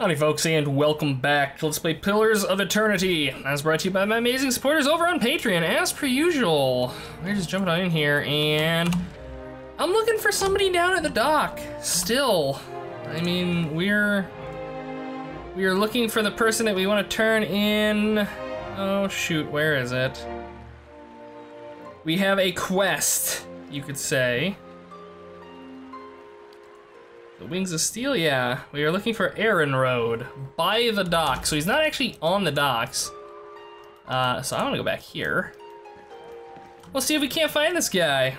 Howdy folks and welcome back to Let's Play Pillars of Eternity. As brought to you by my amazing supporters over on Patreon, as per usual. We're just jumping on in here and I'm looking for somebody down at the dock, still. I mean, we're, we're looking for the person that we want to turn in. Oh shoot, where is it? We have a quest, you could say. The Wings of Steel, yeah. We are looking for Aaron Road by the dock. So he's not actually on the docks. Uh, so I'm gonna go back here. We'll see if we can't find this guy.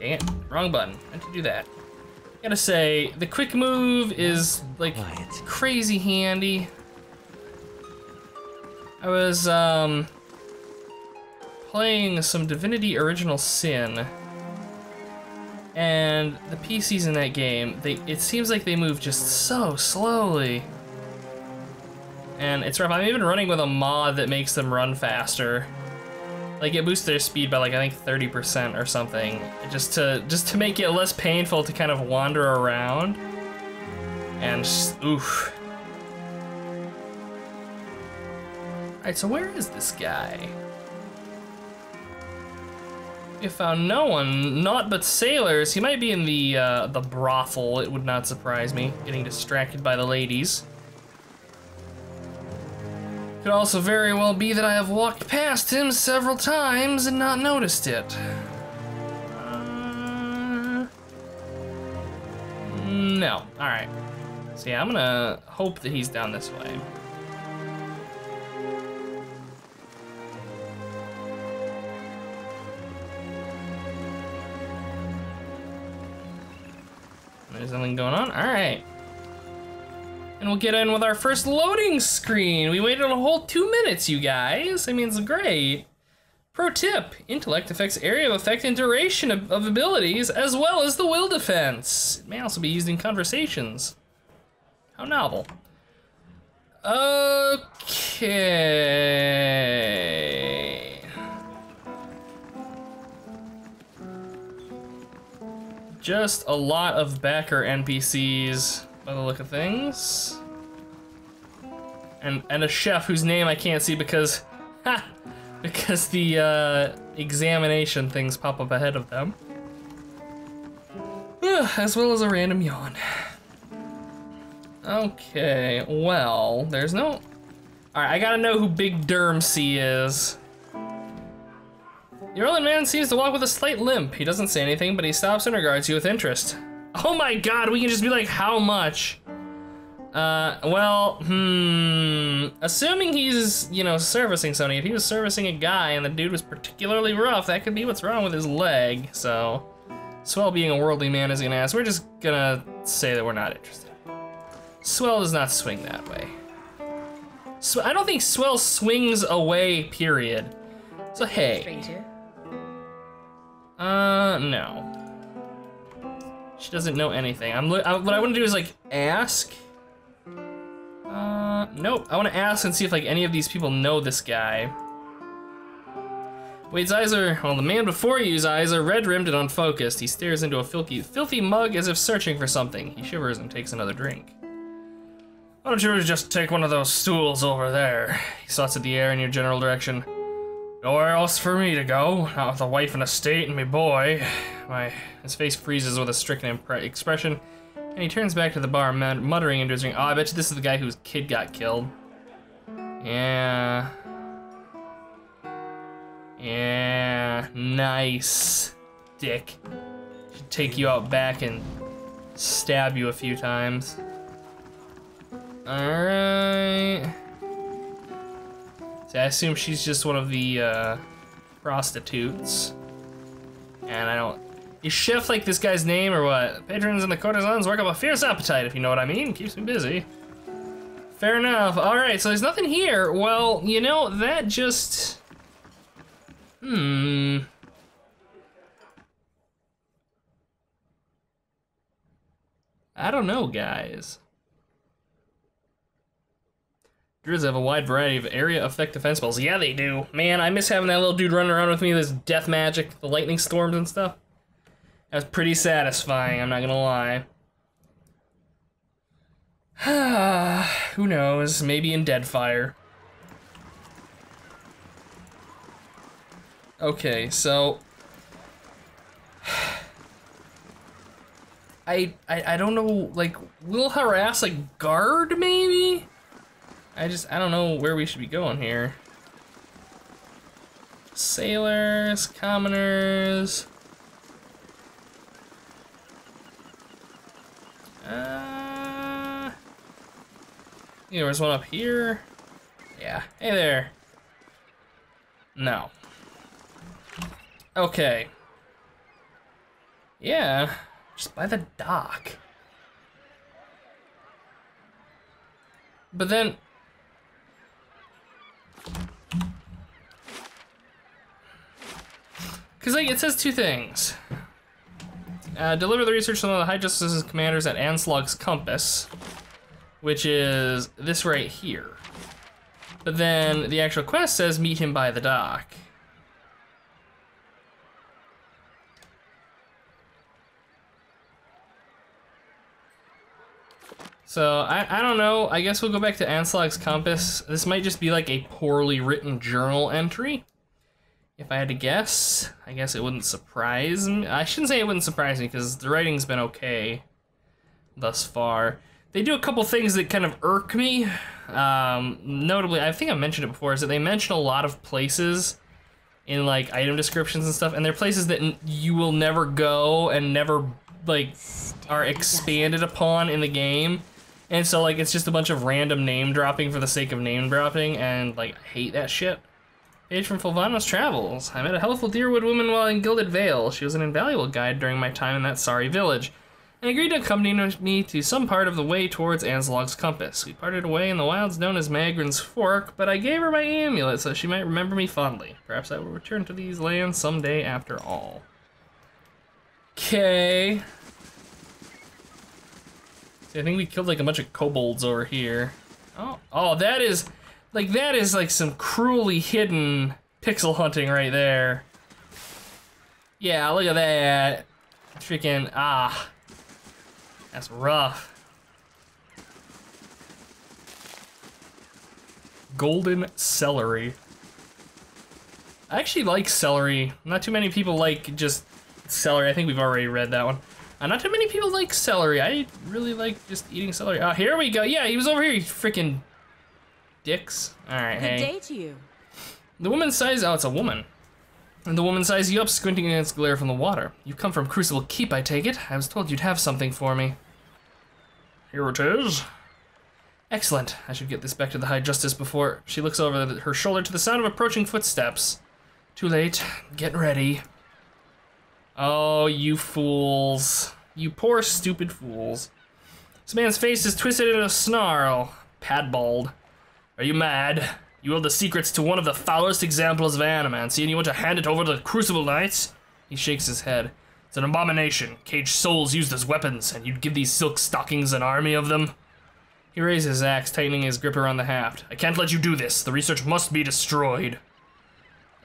Dang it, wrong button. How'd you do that? Gotta say, the quick move is like crazy handy. I was um, playing some Divinity Original Sin and the PCs in that game, they it seems like they move just so slowly. And it's rough. I'm even running with a mod that makes them run faster. Like it boosts their speed by like I think 30% or something, just to just to make it less painful to kind of wander around. And just, oof. Alright, so where is this guy? We found no one, not but sailors. He might be in the uh, the brothel. It would not surprise me. Getting distracted by the ladies. Could also very well be that I have walked past him several times and not noticed it. Uh, no. All right. Yeah, I'm gonna hope that he's down this way. There's nothing going on? All right. And we'll get in with our first loading screen. We waited a whole two minutes, you guys. I mean, it's great. Pro tip, intellect affects area of effect and duration of, of abilities, as well as the will defense. It may also be used in conversations. How novel. Okay. Just a lot of backer NPCs by the look of things. And and a chef whose name I can't see because ha, because the uh, examination things pop up ahead of them. as well as a random yawn. Okay, well, there's no... Alright, I gotta know who Big Dermsey is. The Orlan man seems to walk with a slight limp. He doesn't say anything, but he stops and regards you with interest. Oh my god, we can just be like, how much? Uh, well, hmm, assuming he's, you know, servicing somebody, if he was servicing a guy and the dude was particularly rough, that could be what's wrong with his leg, so. Swell being a worldly man is gonna ask, we're just gonna say that we're not interested. Swell does not swing that way. So I don't think Swell swings away, period. So hey. Stranger. Uh, no. She doesn't know anything. I'm I, what I want to do is like ask. Uh, nope. I want to ask and see if like any of these people know this guy. Wade's eyes are, well, the man before you's eyes are red-rimmed and unfocused. He stares into a filthy, filthy mug as if searching for something. He shivers and takes another drink. Why don't you just take one of those stools over there? He swats at the air in your general direction. Nowhere else for me to go, not with a wife and a state and me boy. My, his face freezes with a stricken expression, and he turns back to the bar, muttering his ring, Oh, I bet you this is the guy whose kid got killed. Yeah. Yeah, nice, dick. Should take you out back and stab you a few times. Alright. See, I assume she's just one of the uh, prostitutes. And I don't... Is chef like this guy's name or what? Patrons and the courtesans work up a fierce appetite, if you know what I mean. Keeps me busy. Fair enough. Alright, so there's nothing here. Well, you know, that just... Hmm... I don't know, guys. Druids have a wide variety of area effect defense spells. Yeah, they do. Man, I miss having that little dude running around with me, this death magic, the lightning storms and stuff. That's pretty satisfying, I'm not gonna lie. Who knows? Maybe in Deadfire. Okay, so I, I I don't know. Like, we'll harass a guard, maybe. I just I don't know where we should be going here. Sailors, commoners. Uh, you there's one up here. Yeah. Hey there. No. Okay. Yeah. Just by the dock. But then... Because, like, it says two things. Uh, deliver the research to one of the High Justice's commanders at Anslog's Compass, which is this right here. But then the actual quest says meet him by the dock. So, I, I don't know. I guess we'll go back to Anslog's Compass. This might just be like a poorly written journal entry. If I had to guess, I guess it wouldn't surprise me. I shouldn't say it wouldn't surprise me because the writing's been okay thus far. They do a couple things that kind of irk me. Um, notably, I think I mentioned it before, is that they mention a lot of places in like item descriptions and stuff, and they're places that you will never go and never like are expanded upon in the game. And so like it's just a bunch of random name dropping for the sake of name dropping, and like I hate that shit. Page from Fulvanos Travels. I met a helpful Dyrwood woman while in Gilded Vale. She was an invaluable guide during my time in that sorry village, and agreed to accompany me to some part of the way towards Anslog's Compass. We parted away in the wilds known as Magran's Fork, but I gave her my amulet so she might remember me fondly. Perhaps I will return to these lands someday after all. Okay. I think we killed like a bunch of kobolds over here. Oh, oh, that is, like, that is like some cruelly hidden pixel hunting right there. Yeah, look at that. Freaking, ah. That's rough. Golden celery. I actually like celery. Not too many people like just celery. I think we've already read that one. Uh, not too many people like celery. I really like just eating celery. Oh, here we go. Yeah, he was over here, you freaking dicks. All right, Good hey. day to you. The woman size, oh, it's a woman. And the woman sizes you up, squinting against glare from the water. You come from Crucible Keep, I take it. I was told you'd have something for me. Here it is. Excellent. I should get this back to the High Justice before she looks over the- her shoulder to the sound of approaching footsteps. Too late. Get ready. Oh, you fools. You poor, stupid fools. This man's face is twisted in a snarl. Padbald. Are you mad? You hold the secrets to one of the foulest examples of animancy, and you want to hand it over to the Crucible Knights? He shakes his head. It's an abomination. Caged souls used as weapons, and you'd give these silk stockings an army of them? He raises his axe, tightening his grip around the haft. I can't let you do this. The research must be destroyed.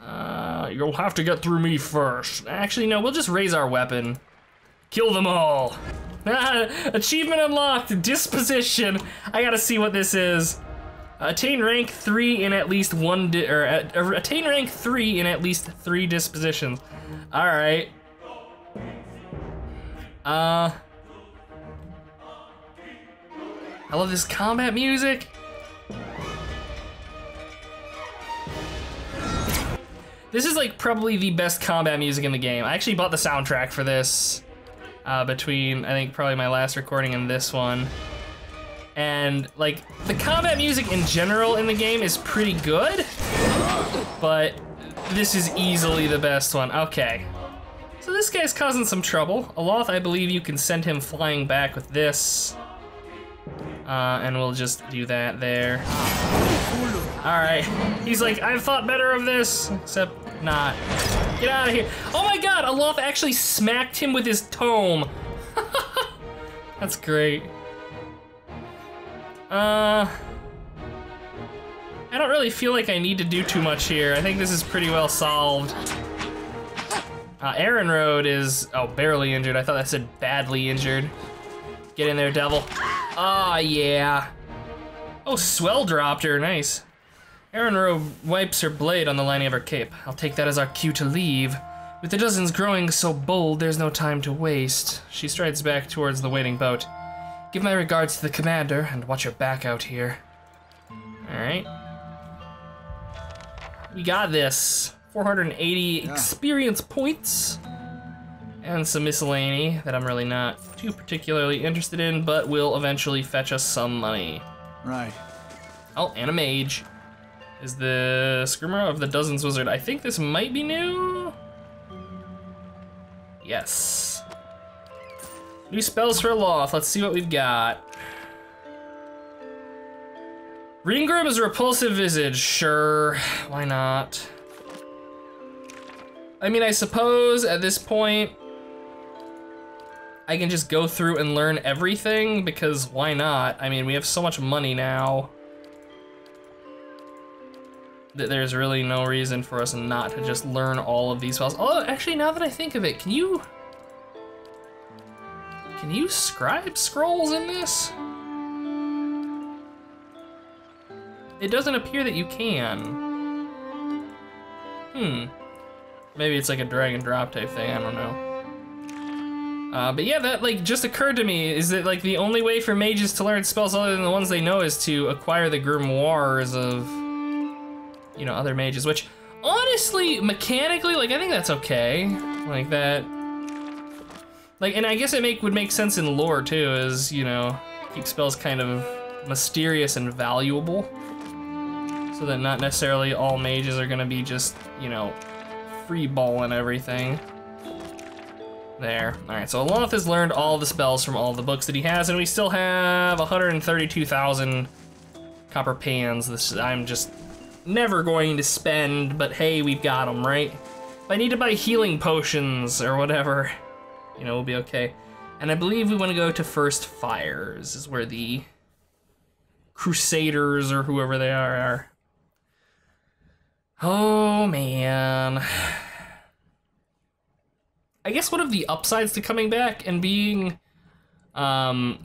Uh, you'll have to get through me first. Actually, no, we'll just raise our weapon. Kill them all. Achievement unlocked, disposition. I gotta see what this is. Attain rank three in at least one, or, uh, attain rank three in at least three dispositions. All right. Uh. I love this combat music. This is like probably the best combat music in the game. I actually bought the soundtrack for this uh, between I think probably my last recording and this one. And like the combat music in general in the game is pretty good, but this is easily the best one. Okay. So this guy's causing some trouble. Aloth, I believe you can send him flying back with this. Uh, and we'll just do that there. All right. He's like, I've thought better of this, except not. Get out of here. Oh my god, Aloth actually smacked him with his tome. That's great. Uh, I don't really feel like I need to do too much here. I think this is pretty well solved. Uh, Aaron Road is, oh, barely injured. I thought that said badly injured. Get in there, devil. Ah, yeah. Oh, swell dropped her, nice. Aaron wipes her blade on the lining of her cape. I'll take that as our cue to leave. With the dozens growing so bold, there's no time to waste. She strides back towards the waiting boat. Give my regards to the commander, and watch your back out here. Alright. We got this. 480 yeah. experience points. And some miscellany that I'm really not too particularly interested in, but will eventually fetch us some money. Right. Oh, and a mage. Is the Screamer of the Dozens Wizard. I think this might be new? Yes. New spells for Loth. Let's see what we've got. Ringgrim is a repulsive visage. Sure, why not? I mean, I suppose at this point, I can just go through and learn everything because why not? I mean, we have so much money now that there's really no reason for us not to just learn all of these spells. Oh, actually, now that I think of it, can you... Can you scribe scrolls in this? It doesn't appear that you can. Hmm. Maybe it's like a drag and drop type thing, I don't know. Uh, but yeah, that like just occurred to me, is that like the only way for mages to learn spells other than the ones they know is to acquire the grimoires of you know, other mages, which honestly, mechanically, like I think that's okay. Like that, like, and I guess it make would make sense in lore too, as you know, keep spells kind of mysterious and valuable, so that not necessarily all mages are gonna be just, you know, free balling everything. There. Alright, so Aloth has learned all the spells from all the books that he has, and we still have 132,000 copper pands. This I'm just never going to spend, but hey, we've got them, right? I need to buy healing potions or whatever, you know, we'll be okay. And I believe we want to go to First Fires, is where the Crusaders or whoever they are are. Oh, man. I guess one of the upsides to coming back and being um,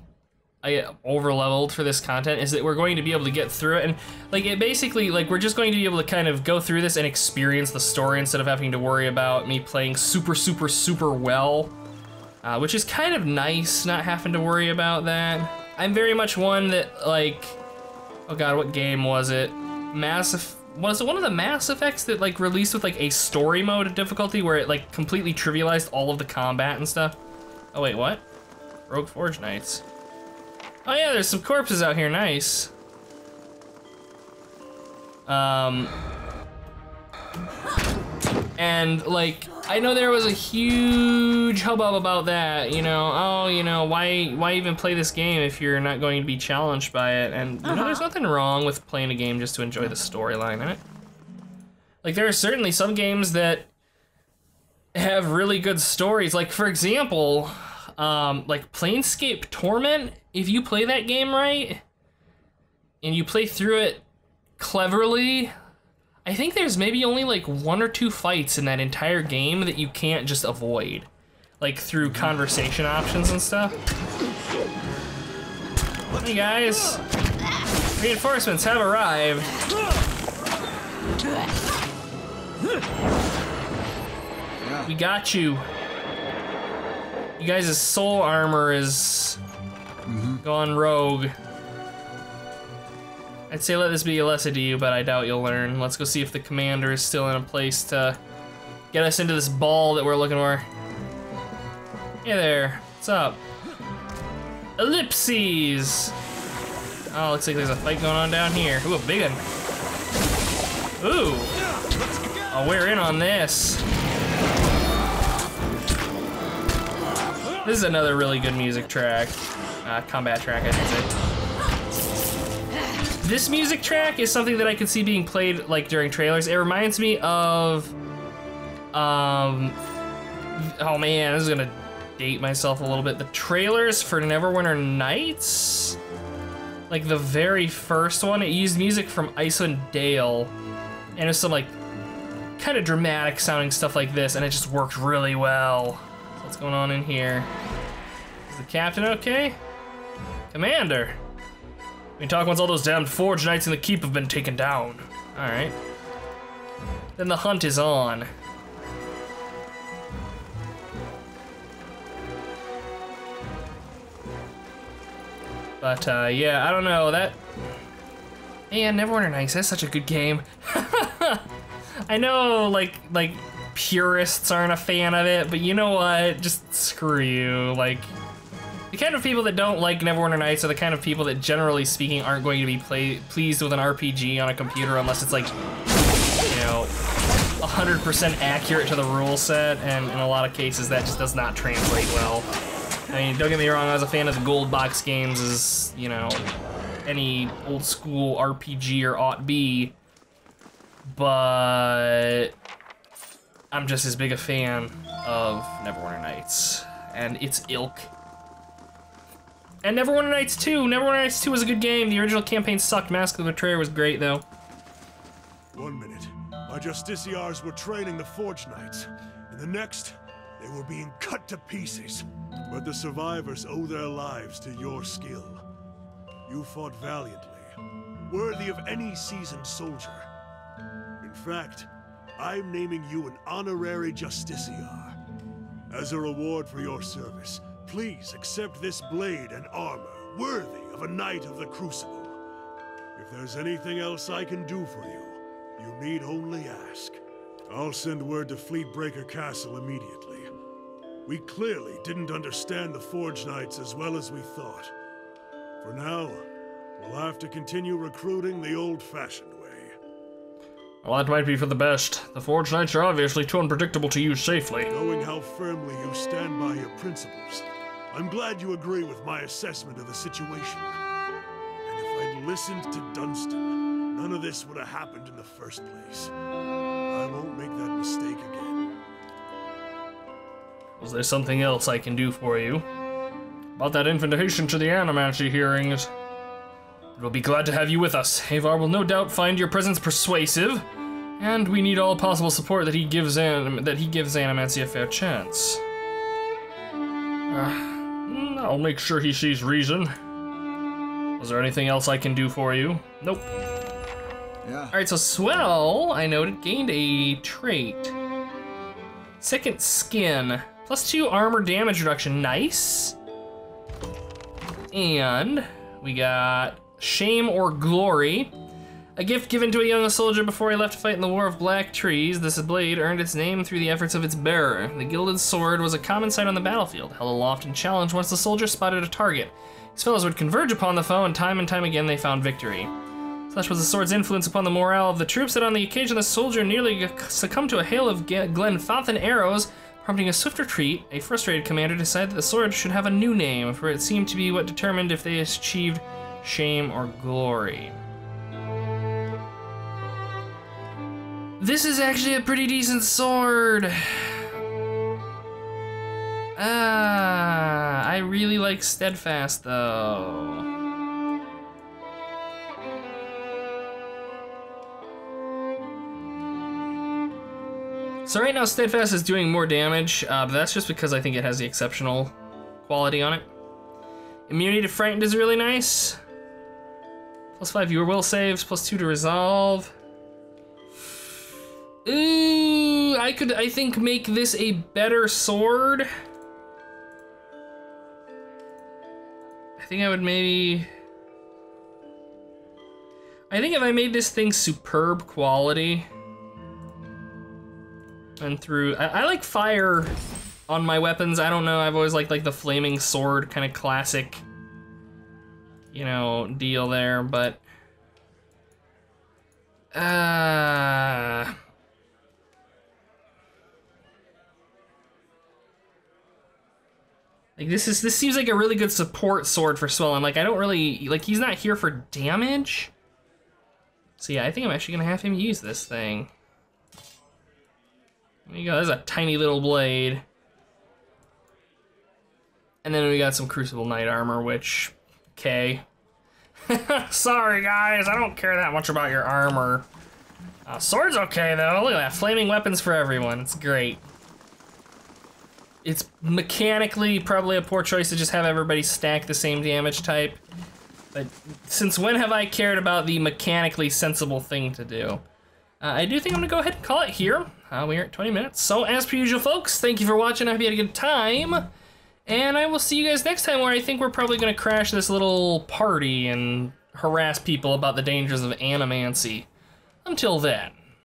I over leveled for this content is that we're going to be able to get through it and like it basically like we're just going to be able to kind of go through this and experience the story instead of having to worry about me playing super super super well uh, which is kind of nice not having to worry about that. I'm very much one that like oh god what game was it? Massive was it one of the Mass Effects that like released with like a story mode difficulty where it like completely trivialized all of the combat and stuff? Oh wait what? Rogue Forge Knights. Oh yeah, there's some corpses out here, nice. Um, and like, I know there was a huge hubbub about that, you know, oh, you know, why why even play this game if you're not going to be challenged by it? And you uh -huh. know, there's uh-huh. nothing wrong with playing a game just to enjoy the storyline in it. Like there are certainly some games that have really good stories. Like for example, um, like Planescape Torment, if you play that game right, and you play through it cleverly, I think there's maybe only like one or two fights in that entire game that you can't just avoid. Like through conversation options and stuff. Hey guys, reinforcements have arrived. We got you. You guys' soul armor is mm -hmm. gone rogue. I'd say let this be a lesson to you, but I doubt you'll learn. Let's go see if the commander is still in a place to get us into this ball that we're looking for. Hey there, what's up? Ellipses! Oh, looks like there's a fight going on down here. Ooh, a big one. Ooh! Oh, we're in on this. This is another really good music track. Uh, combat track, I should say. This music track is something that I could see being played like during trailers. It reminds me of, um, oh man, this is gonna date myself a little bit. The trailers for Neverwinter Nights, like the very first one, it used music from Icewind Dale, and it's some like kind of dramatic sounding stuff like this, and it just worked really well. What's going on in here? Is the captain okay? Commander! We talk once all those damned Forge Knights in the keep have been taken down. Alright. Then the hunt is on. But uh, yeah, I don't know that. Yeah, Neverwinter Nights. That's such a good game. I know, like, like purists aren't a fan of it, but you know what? Just screw you. Like, the kind of people that don't like Neverwinter Nights are the kind of people that, generally speaking, aren't going to be play pleased with an RPG on a computer unless it's like, you know, 100% accurate to the rule set, and in a lot of cases that just does not translate well. I mean, don't get me wrong, I was a fan of the gold box games as, you know, any old school RPG or ought be, but I'm just as big a fan of Neverwinter Nights and its ilk. And Neverwinter Nights 2! Neverwinter Nights 2 was a good game. The original campaign sucked. Mask of the Betrayer was great, though. One minute, my Justiciars were training the Forge Knights. and the next, they were being cut to pieces. But the survivors owe their lives to your skill. You fought valiantly, worthy of any seasoned soldier. In fact, I'm naming you an honorary Justiciar. As a reward for your service, please accept this blade and armor, worthy of a Knight of the Crucible. If there's anything else I can do for you, you need only ask. I'll send word to Fleetbreaker Castle immediately. We clearly didn't understand the Forge Knights as well as we thought. For now, we'll have to continue recruiting the old-fashioned way. Well, that might be for the best. The Forge Knights are obviously too unpredictable to use safely. Knowing how firmly you stand by your principles, I'm glad you agree with my assessment of the situation. And if I'd listened to Dunstan, none of this would have happened in the first place. I won't make that mistake again. Was there something else I can do for you? About that invitation to the Animancy hearings. We'll be glad to have you with us. Avar will no doubt find your presence persuasive, and we need all possible support that he gives anim that he gives Animancy a fair chance. I'll make sure he sees reason. Was there anything else I can do for you? Nope. Yeah. Alright, so Swell, I noted, gained a trait. Second Skin. Plus two armor damage reduction, nice. And we got Shame or Glory. A gift given to a young soldier before he left to fight in the War of Black Trees, this blade earned its name through the efforts of its bearer. The gilded sword was a common sight on the battlefield, held aloft in challenge once the soldier spotted a target. His fellows would converge upon the foe, and time and time again they found victory. Such was the sword's influence upon the morale of the troops that on the occasion the soldier nearly succumbed to a hail of Glenfathan arrows, Prompting a swift retreat, a frustrated commander decided that the sword should have a new name, for it seemed to be what determined if they achieved shame or glory. This is actually a pretty decent sword. Ah, I really like Steadfast though. So right now Steadfast is doing more damage, uh, but that's just because I think it has the exceptional quality on it. Immunity to Frightened is really nice. Plus five viewer will saves, plus two to resolve. Ooh, I could, I think, make this a better sword. I think I would maybe... I think if I made this thing superb quality, and through. I, I, like fire on my weapons. I don't know. I've always liked like the flaming sword kind of classic, you know, deal there. But uh, like this is this seems like a really good support sword for Swellen. Like I don't really like he's not here for damage. So yeah, I think I'm actually gonna have him use this thing. There you go, there's a tiny little blade. And then we got some Crucible Knight armor, which, okay. Sorry guys, I don't care that much about your armor. Uh, sword's okay though, look at that, flaming weapons for everyone, it's great. It's mechanically probably a poor choice to just have everybody stack the same damage type. But since when have I cared about the mechanically sensible thing to do? Uh, I do think I'm gonna go ahead and call it here. Uh, we're at 20 minutes. So as per usual, folks, thank you for watching. I hope you had a good time. And I will see you guys next time where I think we're probably gonna crash this little party and harass people about the dangers of animancy. Until then.